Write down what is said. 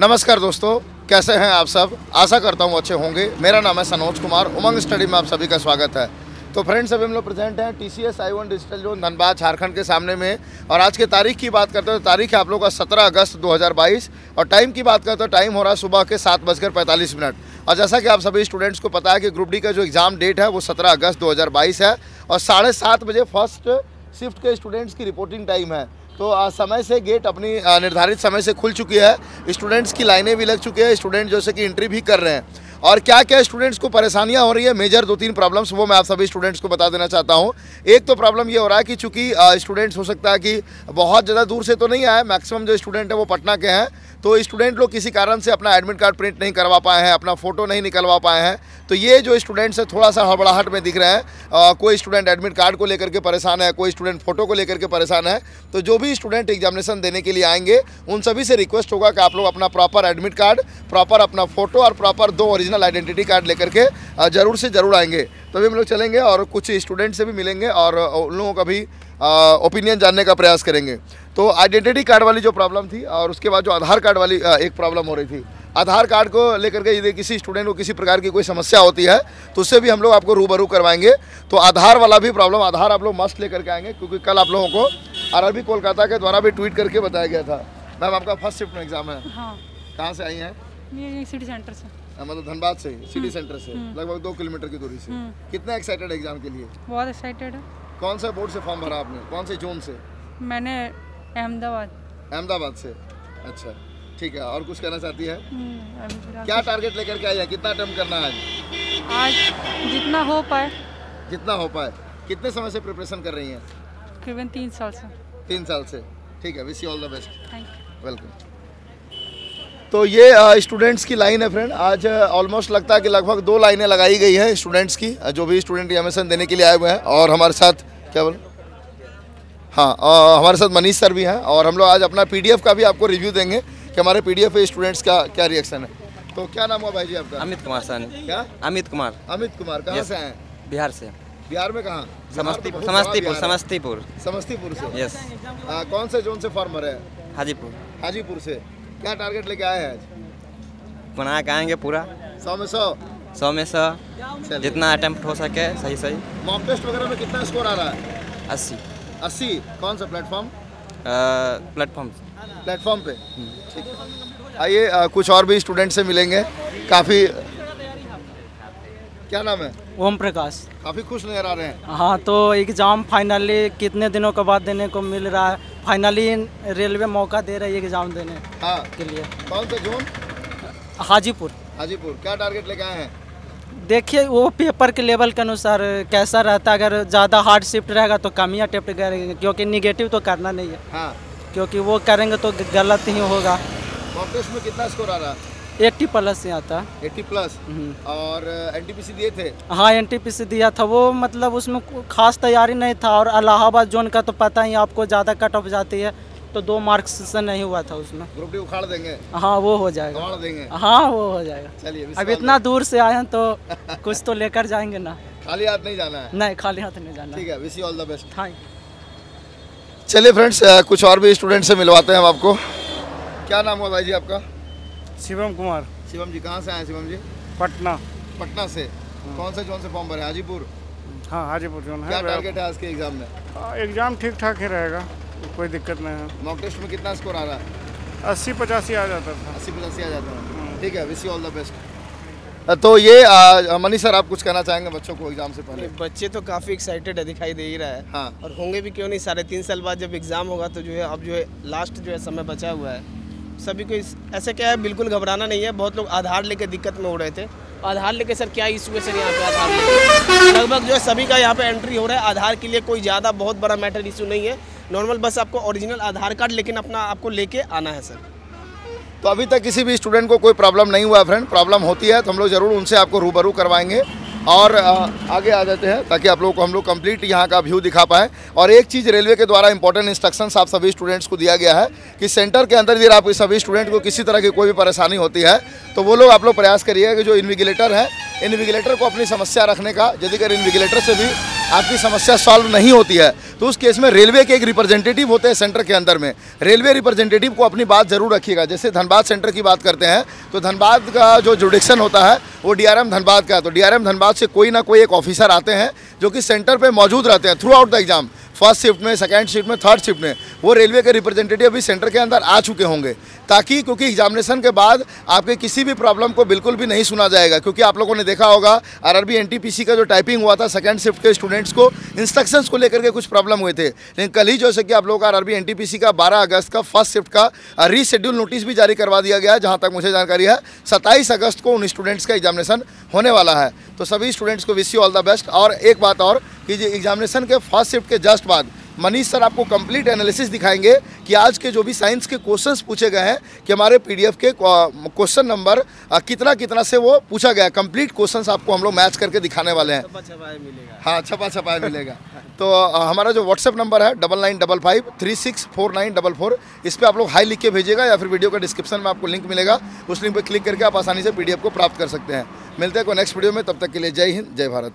नमस्कार दोस्तों, कैसे हैं आप सब? आशा करता हूँ अच्छे होंगे। मेरा नाम है सनोज कुमार, उमंग स्टडी में आप सभी का स्वागत है। तो फ्रेंड्स अभी हम लोग प्रेजेंट हैं T C S iON digital zone Dhanbad Jharkhand के सामने में और आज के तारीख की बात करते हैं तो तारीख है आप लोग का सत्रह अगस्त 2022 और टाइम की बात करते हैं तो टाइम हो रहा है सुबह के सात बजकर पैंतालीस मिनट। और जैसा कि आप सभी स्टूडेंट्स को पता है कि ग्रुप डी का जो एग्ज़ाम डेट है वो सत्रह अगस्त दो हज़ार बाईस है। और साढ़े बजे फ़र्स्ट शिफ्ट के स्टूडेंट्स की रिपोर्टिंग टाइम है। तो समय से गेट अपनी निर्धारित समय से खुल चुकी है। स्टूडेंट्स की लाइनें भी लग चुकी है। स्टूडेंट जैसे कि एंट्री भी कर रहे हैं। और क्या क्या स्टूडेंट्स को परेशानियाँ हो रही है? मेजर दो तीन प्रॉब्लम्स वो मैं आप सभी स्टूडेंट्स को बता देना चाहता हूँ। एक तो प्रॉब्लम ये हो रहा है कि चूँकि स्टूडेंट्स हो सकता है कि बहुत ज़्यादा दूर से तो नहीं आए मैक्सिमम जो स्टूडेंट है वो पटना के हैं। तो स्टूडेंट लोग किसी कारण से अपना एडमिट कार्ड प्रिंट नहीं करवा पाए हैं, अपना फ़ोटो नहीं निकलवा पाए हैं। तो ये जो स्टूडेंट्स है थोड़ा सा हड़बड़ाहट में दिख रहे हैं। कोई स्टूडेंट एडमिट कार्ड को लेकर के परेशान है, कोई स्टूडेंट फ़ोटो को लेकर के परेशान है तो जो भी स्टूडेंट एग्जामिनेशन देने के लिए आएँगे, उन सभी से रिक्वेस्ट होगा कि आप लोग अपना प्रॉपर एडमिट कार्ड प्रॉपर अपना फ़ोटो और प्रॉपर दो ओरिजिनल आइडेंटिटी कार्ड लेकर के ज़रूर से ज़रूर आएँगे। तो अभी हम लोग चलेंगे और कुछ स्टूडेंट से भी मिलेंगे और उन लोगों का भी ओपिनियन जानने का प्रयास करेंगे। तो आइडेंटिटी कार्ड वाली जो प्रॉब्लम थी और उसके बाद जो आधार कार्ड वाली एक प्रॉब्लम हो रही थी। आधार कार्ड को लेकर के यदि किसी स्टूडेंट को किसी प्रकार की कोई समस्या होती है तो उससे भी हम लोग आपको रूबरू करवाएँगे। तो आधार वाला भी प्रॉब्लम आधार आप लोग मस्ट लेकर के आएँगे क्योंकि कल आप लोगों को आर कोलकाता के द्वारा भी ट्वीट करके बताया गया था। मैम आपका फ़र्स्ट शिफ्ट में एग्ज़ाम है। हाँ। कहाँ से आई हैं? सिटी सेंटर से। मतलब धनबाद से सिटी सेंटर से लगभग दो किलोमीटर की दूरी से। कितना एक्साइटेड एग्ज़ाम के लिए? बहुत एक्साइटेड है। कौन सा बोर्ड से फॉर्म भरा आपने? कौन से जोन से? मैंने अहमदाबाद। अहमदाबाद से। अच्छा ठीक है और कुछ कहना चाहती है? क्या टारगेट लेकर के आई है? कितना अटेम्प्ट करना है आज? जितना हो पाए। जितना हो पाए। कितने समय से प्रिपरेशन कर रही हैं? तीन साल से। तीन साल से। ठीक है wish you all the best thank you welcome तो ये स्टूडेंट्स की लाइन है फ्रेंड आज ऑलमोस्ट लगता है कि लगभग दो लाइनें लगाई गई हैं स्टूडेंट्स की जो भी स्टूडेंट एडमिशन देने के लिए आए हुए हैं. और हमारे साथ क्या बोल? हाँ आ, हमारे साथ मनीष सर भी हैं और हम लोग आज अपना पीडीएफ का भी आपको रिव्यू देंगे कि हमारे पीडीएफ स्टूडेंट्स का क्या रिएक्शन है. तो क्या नाम हुआ भाई जी आपका? अमित कुमार सर। क्या? अमित कुमार। अमित कुमार कहाँ से आए बिहार से। बिहार में कहाँ? समस्तीपुर समस्तीपुर समस्तीपुर। समस्तीपुर से? यस कौन से जोन से फॉर्म भरे हैं? हाजीपुर। हाजीपुर से। क्या टारगेट लेके आए हैं आज? बना के आएँगे पूरा। सौ में सौ? सौ में सौ। जितना अटेम्प्ट हो सके सही सही। मॉक टेस्ट वगैरह में कितना स्कोर आ रहा है? अस्सी। अस्सी? कौन सा प्लेटफॉर्म प्लेटफॉर्म प्लेटफॉर्म पे। ठीक आइए कुछ और भी स्टूडेंट से मिलेंगे। काफ़ी क्या नाम है? ओम प्रकाश। काफ़ी खुश नज़र आ रहे हैं। हाँ तो एग्ज़ाम फाइनली कितने दिनों के बाद देने को मिल रहा है? फाइनली रेलवे मौका दे रही है एग्ज़ाम देने हाँ। के लिए। कौन सा जोन? हाजीपुर। हाजीपुर। क्या टारगेट लेके आए हैं? देखिए वो पेपर के लेवल के अनुसार कैसा रहता है? अगर ज़्यादा हार्ड शिफ्ट रहेगा तो कम ही अटेम्प्ट करेंगे क्योंकि निगेटिव तो करना नहीं है। हाँ। क्योंकि वो करेंगे तो गलत ही होगा। में कितना स्कोर आ रहा है? एट्टी प्लस से आता। Eighty plus? और एनटीपीसी दिए थे? हाँ एनटीपीसी दिया था। वो मतलब उसमें खास तैयारी नहीं था और इलाहाबाद जोन का तो पता ही आपको ज़्यादा कट ऑफ़ जाती है तो दो मार्क्स से नहीं हुआ था उसमें। ग्रुप डी उखाड़ देंगे? हाँ वो हो जाएगा। उखाड़ देंगे? हाँ वो हो जाएगा। चलिए अब इतना दूर से आए हैं तो कुछ तो लेकर जाएँगे ना। खाली हाथ नहीं जाना है? नहीं खाली हाथ नहीं जाना। ठीक है wish you all the best thank चलिए फ्रेंड्स कुछ और भी स्टूडेंट से मिलवाते हैं हम आपको। क्या नाम हुआ भाई जी आपका? शिवम कुमार। शिवम जी कहाँ से आए शिवम जी? पटना। पटना से? कौन से जोन से फॉर्म भरे? हाजीपुर? हाँ हाजीपुर जोन क्या टारगेट है आज के एग्ज़ाम में? एग्ज़ाम ठीक ठाक ही रहेगा कोई दिक्कत नहीं है। मॉक टेस्ट में कितना स्कोर आ रहा है? अस्सी पचासी आ जाता था। अस्सी पचासी आ जाता है। ठीक है wish you all the best तो ये मनीष सर आप कुछ कहना चाहेंगे बच्चों को एग्ज़ाम से पहले? बच्चे तो काफ़ी एक्साइटेड है दिखाई दे ही रहा है। हाँ। और होंगे भी क्यों नहीं? साढ़े तीन साल बाद जब एग्ज़ाम होगा तो जो है अब जो है लास्ट जो है समय बचा हुआ है। सभी को इस ऐसे क्या है, बिल्कुल घबराना नहीं है। बहुत लोग आधार लेके दिक्कत में हो रहे थे। आधार लेके सर क्या इशू है सर यहाँ पे आधार लगभग जो है सभी का यहाँ पे एंट्री हो रहा है। आधार के लिए कोई ज़्यादा बहुत बड़ा मैटर इशू नहीं है। नॉर्मल बस आपको ओरिजिनल आधार कार्ड लेकिन अपना आपको लेके आना है सर। तो अभी तक किसी भी स्टूडेंट को कोई प्रॉब्लम नहीं हुआ फ्रेंड प्रॉब्लम होती है तो हम लोग ज़रूर उनसे आपको रूबरू करवाएँगे। और आगे आ जाते हैं ताकि आप लोग को हम लोग कंप्लीट यहाँ का व्यू दिखा पाएँ। और एक चीज़ रेलवे के द्वारा इंपॉर्टेंट इंस्ट्रक्शंस आप सभी स्टूडेंट्स को दिया गया है कि सेंटर के अंदर यदि आप सभी स्टूडेंट को किसी तरह की कोई भी परेशानी होती है तो वो लोग आप लोग प्रयास करिएगा कि जो इन्विगिलेटर है इन्विगिलेटर को अपनी समस्या रखने का, यदि अगर इन्विगिलेटर से भी आपकी समस्या सॉल्व नहीं होती है तो उस केस में रेलवे के एक रिप्रेजेंटेटिव होते हैं सेंटर के अंदर में। रेलवे रिप्रेजेंटेटिव को अपनी बात ज़रूर रखिएगा। जैसे धनबाद सेंटर की बात करते हैं तो धनबाद का जो जुडिक्शन होता है, वो डीआरएम धनबाद का है। तो डीआरएम धनबाद से कोई ना कोई एक ऑफिसर आते हैं, जो कि सेंटर पर मौजूद रहते हैं throughout the exam first shift में सेकेंड शिफ्ट में थर्ड शिफ्ट में, वो रेलवे के रिप्रेजेंटेटिव अभी सेंटर के अंदर आ चुके होंगे। ताकि क्योंकि एग्जामिनेशन के बाद आपके किसी भी प्रॉब्लम को बिल्कुल भी नहीं सुना जाएगा। क्योंकि आप लोगों ने देखा होगा आरआरबी एनटीपीसी का जो टाइपिंग हुआ था सेकंड शिफ्ट के स्टूडेंट्स को इंस्ट्रक्शंस को लेकर के कुछ प्रॉब्लम हुए थे। लेकिन कल ही जैसे कि आप लोगों का आरआरबी एनटीपीसी का 12 अगस्त का फ़र्स्ट शिफ्ट का रीशेड्यूल नोटिस भी जारी करवा दिया गया जहाँ तक मुझे जानकारी है, सत्ताईस अगस्त को उन स्टूडेंट्स का एग्जामिनेशन होने वाला है। तो सभी स्टूडेंट्स को wish you all the best और एक बात और कि जो एग्जामिनेशन के फ़र्स्ट शिफ्ट के जस्ट बाद मनीष सर आपको कंप्लीट एनालिसिस दिखाएँगे कि आज के जो भी साइंस के क्वेश्चंस पूछे गए हैं कि हमारे पीडीएफ के क्वेश्चन नंबर कितना कितना से वो पूछा गया कंप्लीट क्वेश्चंस आपको हम लोग मैच करके दिखाने वाले हैं। मिलेगा। हाँ छपा छपाया मिलेगा। तो हमारा जो व्हाट्सएप नंबर है double nine double five three six four nine double four इस पर आप लोग हाई लिख के भेजिएगा या फिर वीडियो का डिस्क्रिप्शन में आपको लिंक मिलेगा। उस लिंक पर क्लिक करके आप आसानी से पीडीएफ को प्राप्त कर सकते हैं। मिलते हैं को नेक्स्ट वीडियो में तब तक के लिए जय हिंद जय भारत।